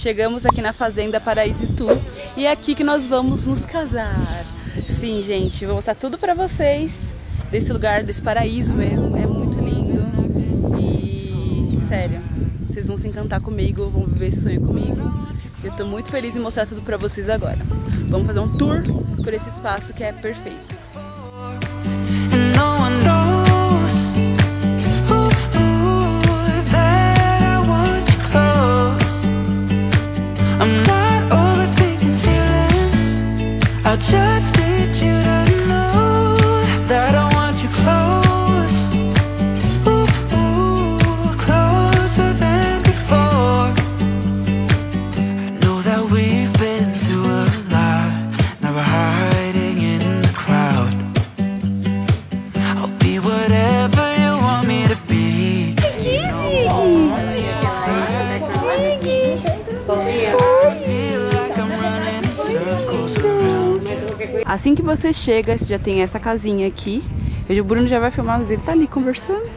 Chegamos aqui na Fazenda Paraíso Itu e é aqui que nós vamos nos casar. Sim, gente, vou mostrar tudo pra vocês desse lugar, desse paraíso mesmo. É muito lindo e, sério, vocês vão se encantar comigo, vão viver esse sonho comigo. Eu tô muito feliz em mostrar tudo pra vocês agora. Vamos fazer um tour por esse espaço que é perfeito. and Assim que você chega, você já tem essa casinha aqui. Veja, o Bruno já vai filmar, mas ele tá ali conversando.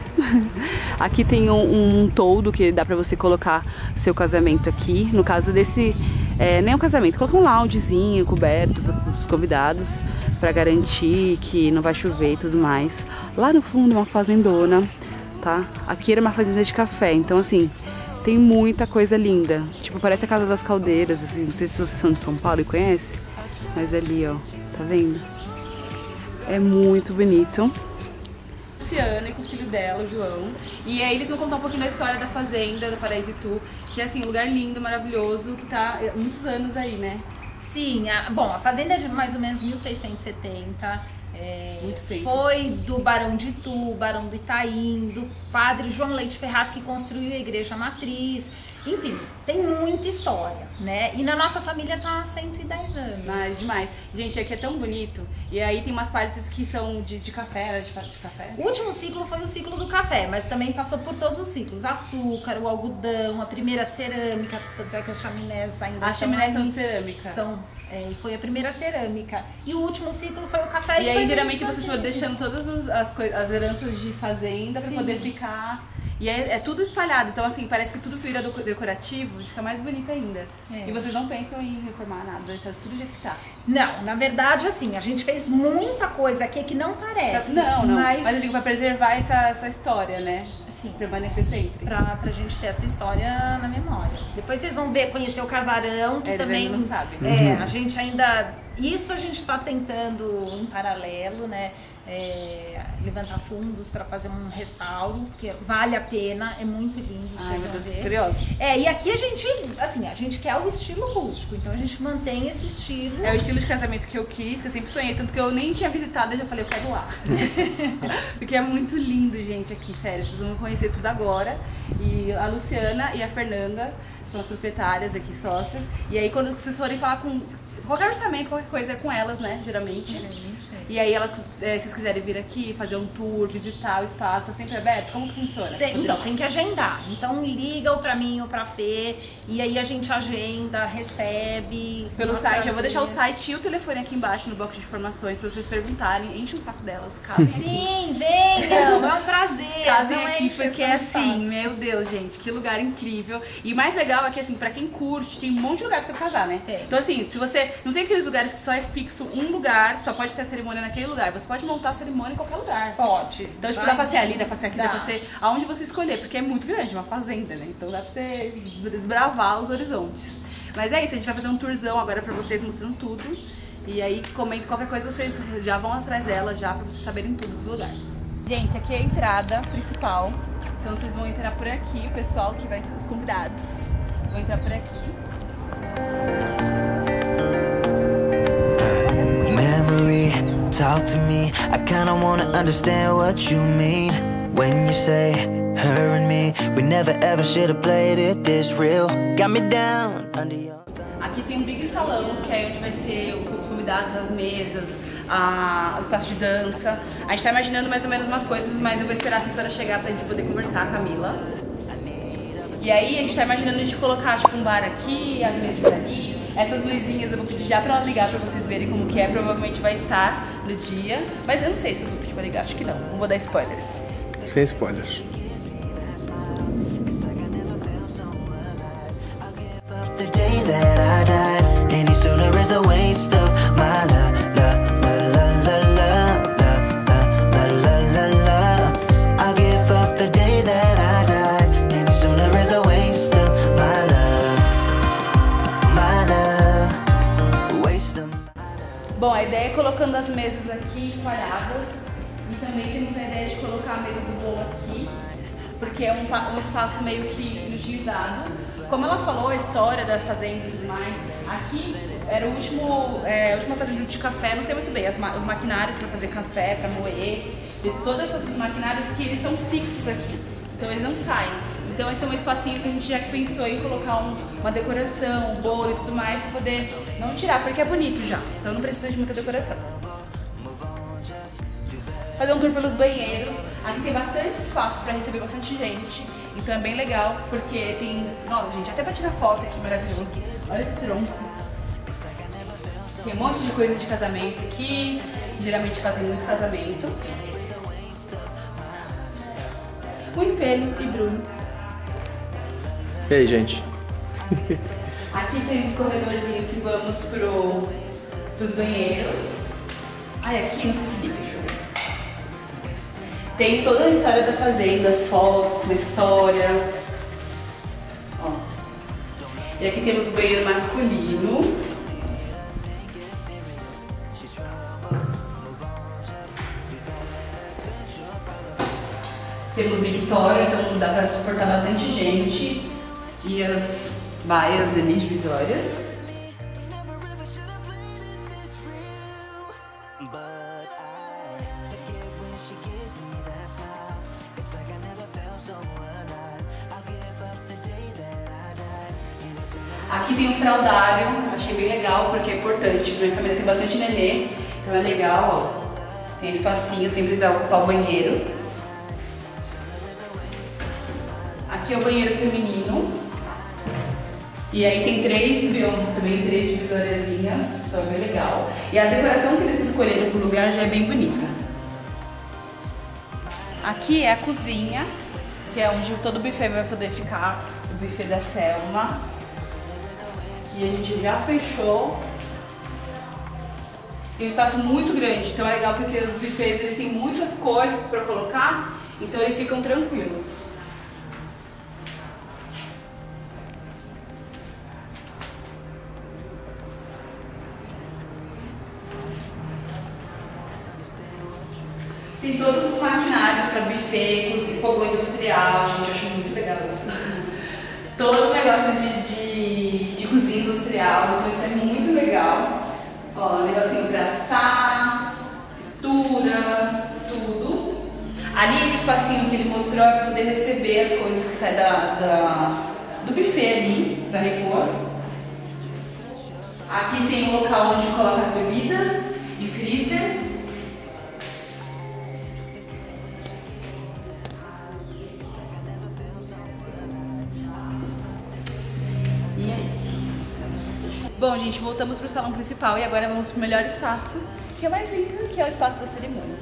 aqui tem um, um toldo que dá pra você colocar seu casamento aqui. No caso desse, é, nem um casamento, coloca um loungezinho coberto para os convidados pra garantir que não vai chover e tudo mais. Lá no fundo uma fazendona, tá? Aqui era uma fazenda de café, então assim, tem muita coisa linda. Tipo, parece a Casa das Caldeiras, assim, não sei se vocês são de São Paulo e conhecem, mas ali, ó, tá vendo? É muito bonito. Luciana e com o filho dela, o João. E aí eles vão contar um pouquinho da história da fazenda, do Paraíso Itu, que é assim, um lugar lindo, maravilhoso, que tá há muitos anos aí, né? Sim, a- bom, a fazenda é de mais ou menos 1670. é. Foi do Barão de Itu, Barão do Itaim, do padre João Leite Ferraz que construiu a igreja matriz. Enfim, tem muita história, né? E na nossa família tá há 110 anos. Mas demais. Gente, aqui é tão bonito. E aí tem umas partes que são de, de café, era de, fa- de café? O último ciclo foi o ciclo do café, mas também passou por todos os ciclos. Açúcar, o algodão, a primeira cerâmica, tanto é que as chaminés ainda As chaminés são cerâmica. São, é, e foi a primeira cerâmica. E o último ciclo foi o café. E foi aí, geralmente, vocês foram deixando todas as, as, as heranças de fazenda Sim. poder ficar. E é, é tudo espalhado. Então, assim, parece que tudo vira deco- decorativo e fica mais bonito ainda. É. E vocês não pensam em reformar nada, deixar tudo do jeito que tá. Não, na verdade, assim, a gente fez muita coisa aqui que não parece. não, não. Mas, Mas, eu digo, pra preservar essa, essa história, né? Sim. Permanecer sempre. pra, pra gente ter essa história na memória. Depois vocês vão ver, conhecer o casarão, que É, também. ainda não sabem. É, a gente ainda. Isso a gente tá tentando em paralelo, né? É, levantar fundos para fazer um restauro, que vale a pena, é muito lindo, Ai, vocês vão ver. curiosa. É, e aqui a gente, assim, a gente quer o estilo rústico, então a gente mantém esse estilo. É o estilo de casamento que eu quis, que eu sempre sonhei, tanto que eu nem tinha visitado, eu já falei, eu quero lá. Porque é muito lindo, gente, aqui, sério. Vocês vão conhecer tudo agora. E a Luciana e a Fernanda são as proprietárias aqui, sócias. E aí, quando vocês forem falar com qualquer orçamento, qualquer coisa, é com elas, né, geralmente. E aí, elas, eh, se vocês quiserem vir aqui, fazer um tour, visitar o espaço, tá sempre aberto? Como que funciona? Cê- então, tem que agendar. Então, liga ou pra mim ou pra Fê, e aí a gente agenda, recebe. Pelo site, eu vou deixar o prazer. site e o telefone aqui embaixo no bloco de informações pra vocês perguntarem. Enche um saco delas, casem. Sim, venham, é um prazer. Casem aqui, porque é assim, meu Deus, gente, que lugar incrível. E o mais legal é que, assim, pra quem curte, tem um monte de lugar pra você casar, né? Tem. Então, assim, se você. Não tem aqueles lugares que só é fixo um lugar, só pode ter a cerimônia naquele lugar. Você pode montar a cerimônia em qualquer lugar. Pode. Então, tipo, dá pra ser ali, dá pra ser aqui, dá, Dá. pra ser aonde você escolher, porque é muito grande, uma fazenda, né? Então dá pra você desbravar os horizontes. Mas é isso, a gente vai fazer um tourzão agora pra vocês, mostrando tudo. E aí, comenta qualquer coisa, vocês já vão atrás dela já pra vocês saberem tudo do lugar. Gente, aqui é a entrada principal. Então vocês vão entrar por aqui, o pessoal que vai ser os convidados. Vão entrar por aqui. Talk to me. I kinda wanna understand what you mean when you say her and me. We never ever should have played it this real. Got me down under your. Aqui tem um big salão, que é onde vai ser os convidados, as mesas, a, o espaço de dança. A gente tá imaginando mais ou menos umas coisas, mas eu vou esperar a assessora chegar pra gente poder conversar, a Camila. E aí a gente tá imaginando a gente colocar tipo um bar aqui, mesas ali. Essas luzinhas eu vou pedir já pra ela ligar pra vocês verem como que é. Provavelmente vai estar no dia. Mas eu não sei se eu vou pedir pra ligar, acho que não. Não vou dar spoilers. Sem spoilers. The day that I died, any sooner is a waste of ideia é colocando as mesas aqui espalhadas e também temos a ideia de colocar a mesa do bolo aqui, porque é um, um espaço meio que inutilizado. Como ela falou, a história da fazenda e tudo mais, aqui era o último, é, a última fazenda de café, não sei muito bem, ma- os maquinários para fazer café, para moer, e todas essas maquinários que eles são fixos aqui, então eles não saem. Então esse é um espacinho que a gente já pensou em colocar um- uma decoração, um bolo e tudo mais, para poder não tirar, porque é bonito já, então não precisa de muita decoração. Fazer um tour pelos banheiros. Aqui tem bastante espaço para receber bastante gente. Então é bem legal, porque tem. Nossa, gente, até para tirar foto aqui, maravilhoso. Olha esse tronco. Tem um monte de coisa de casamento aqui. Geralmente fazem muito casamento. Um espelho e Bruno. E aí, gente? Aqui tem um corredorzinho que vamos pro, pros banheiros. Ai, aqui não sei se liga, deixa eu ver. Tem toda a história da fazenda, as fotos, uma história. Ó. E aqui temos o banheiro masculino. Temos mictório, então dá pra suportar bastante gente e as baias ali divisórias. Aqui tem o fraldário, achei bem legal porque é importante, minha família tem bastante nenê, então é legal, ó. Tem espacinho sem precisar ocupar o banheiro. Aqui é o banheiro feminino, e aí tem três biomas também, três divisóriazinhas, então é bem legal. E a decoração que eles escolheram pro lugar já é bem bonita. Aqui é a cozinha, que é onde todo o buffet vai poder ficar, o buffet da Selma. E a gente já fechou. Tem um espaço muito grande, então é legal porque os buffets eles têm muitas coisas para colocar, então eles ficam tranquilos. Tem todos os maquinários para buffet, fogão industrial, gente, eu acho muito legal isso. Todo o negócio de, de, de cozinha industrial, então isso é muito legal. Ó, negocinho para assar, fritura, tudo. Ali esse espacinho que ele mostrou é para poder receber as coisas que saem da, da- do buffet ali, para repor. Aqui tem um local onde coloca as bebidas e freezer. Gente, voltamos pro salão principal e agora vamos pro melhor espaço, que é mais lindo, que é o espaço da cerimônia.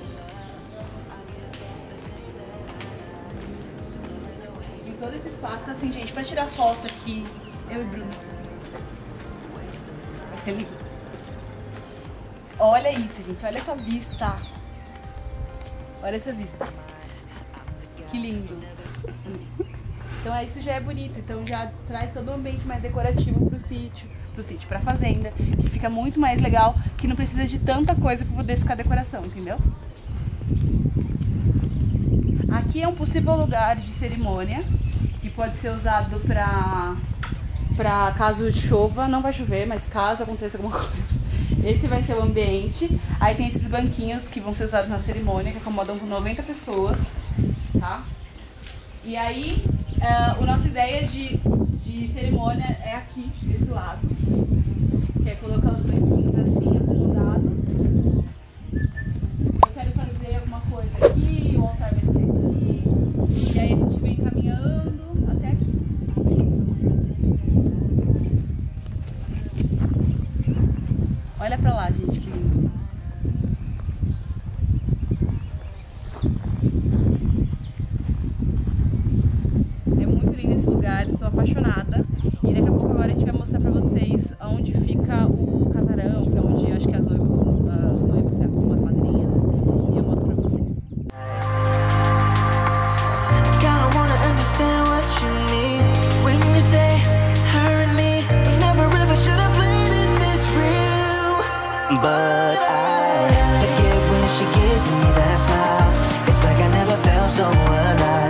E todo esse espaço, assim, gente, pra tirar foto aqui, eu e Bruno, assim, vai ser lindo. Olha isso, gente, olha essa vista. Olha essa vista. Que lindo. Então isso já é bonito, então já traz todo o ambiente mais decorativo pro sítio, pro sítio, pra fazenda, que fica muito mais legal, que não precisa de tanta coisa pra poder ficar decoração, entendeu? Aqui é um possível lugar de cerimônia, que pode ser usado pra, pra caso chova, não vai chover, mas caso aconteça alguma coisa. Esse vai ser o ambiente. Aí tem esses banquinhos que vão ser usados na cerimônia, que acomodam com 90 pessoas, tá? E aí, ah, a nossa ideia de, de cerimônia é aqui, desse lado. Que é colocar os banquinhos assim, acomodados. Eu quero fazer alguma coisa aqui, o altar vai ser aqui. E aí a gente vem caminhando até aqui. Olha pra lá, gente, que lindo. gente vai mostrar pra vocês onde fica o casarão, que é onde acho que as noivas, ah, as noivas se arrumam, as madrinhas. E eu mostro pra vocês. But I forget when she gives me that smile It's like I never felt so alive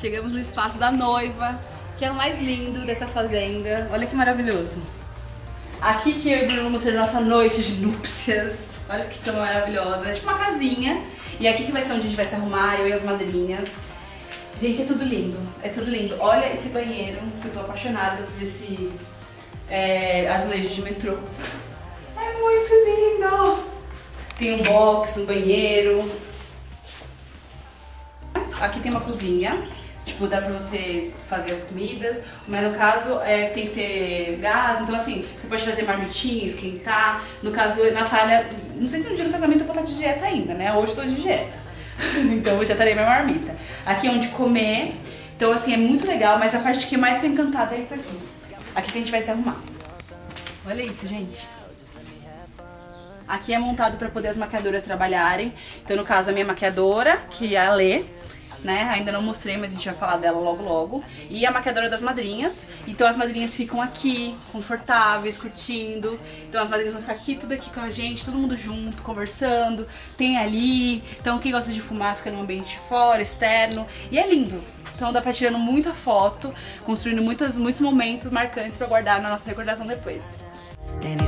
chegamos no espaço da noiva, que é o mais lindo dessa fazenda. Olha que maravilhoso. Aqui que eu e o Bruno vamos ter nossa noite de núpcias. Olha que cama maravilhosa. É tipo uma casinha. E aqui que vai ser onde a gente vai se arrumar, eu e as madrinhas. Gente, é tudo lindo. É tudo lindo. Olha esse banheiro, que eu tô apaixonada por esse é, azulejo de metrô. É muito lindo! Tem um box, um banheiro, Aqui tem uma cozinha, tipo, dá pra você fazer as comidas, mas no caso é, tem que ter gás, então assim, você pode trazer marmitinha, esquentar. No caso, Natália, não sei se no dia do casamento eu vou estar de dieta ainda, né? Hoje eu tô de dieta. então eu já terei minha marmita. Aqui é onde comer, então assim, é muito legal, mas a parte que mais tô encantada é isso aqui. Aqui que a gente vai se arrumar. Olha isso, gente. Aqui é montado para poder as maquiadoras trabalharem. Então, no caso, a minha maquiadora, que é a Lê, né? Ainda não mostrei, mas a gente vai falar dela logo logo. E a maquiadora das madrinhas. Então as madrinhas ficam aqui, confortáveis, curtindo. Então as madrinhas vão ficar aqui, tudo aqui com a gente, todo mundo junto, conversando. Tem ali. Então quem gosta de fumar fica no ambiente fora, externo. E é lindo. Então dá pra tirando muita foto, construindo muitas, muitos momentos marcantes pra guardar na nossa recordação depois. Any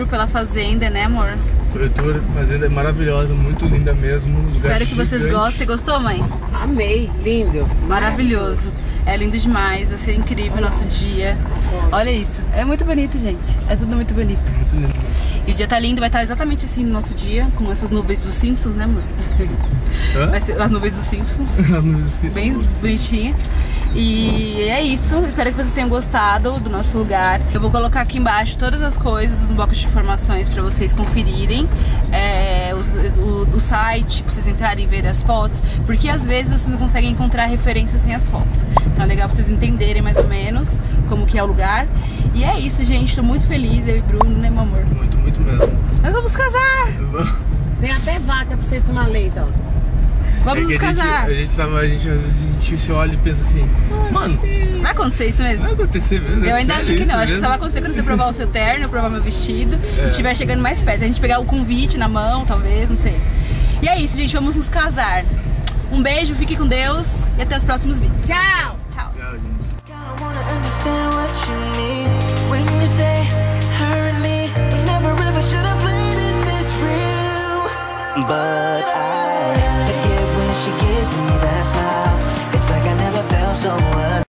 tour pela fazenda, né, amor? Cobertura, fazenda é maravilhosa, muito linda mesmo. Espero que vocês gigante. gostem. Gostou, mãe? Amei, lindo. Maravilhoso. É lindo demais, vai ser incrível o nosso dia. Olha isso. É muito bonito, gente. É tudo muito bonito. Muito lindo. E o dia tá lindo, vai estar exatamente assim no nosso dia, com essas nuvens dos Simpsons, né, amor? Hã? Vai ser as nuvens dos Simpsons. bem bonitinha. E é isso, espero que vocês tenham gostado do nosso lugar. Eu vou colocar aqui embaixo todas as coisas, os blocos de informações para vocês conferirem. É, os- o, o site, pra vocês entrarem e ver as fotos, porque às vezes vocês não conseguem encontrar referências sem as fotos. Então é legal pra vocês entenderem mais ou menos como que é o lugar. E é isso, gente, tô muito feliz, eu e Bruno, né, meu amor? Muito, muito mesmo. Nós vamos casar! Tem até vaca pra vocês tomar leite, ó. É vamos é nos casar. A gente, tava, a gente às vezes a gente se olha e pensa assim, mano. Vai acontecer isso mesmo? Vai acontecer mesmo. Eu é ainda acho que não. Acho que só vai acontecer quando você provar o seu terno, provar meu vestido é. e estiver chegando mais perto. A gente pegar o convite na mão, talvez, não sei. E é isso, gente. Vamos nos casar. Um beijo, fique com Deus e até os próximos vídeos. Tchau! Tchau, Tchau gente. somewhere.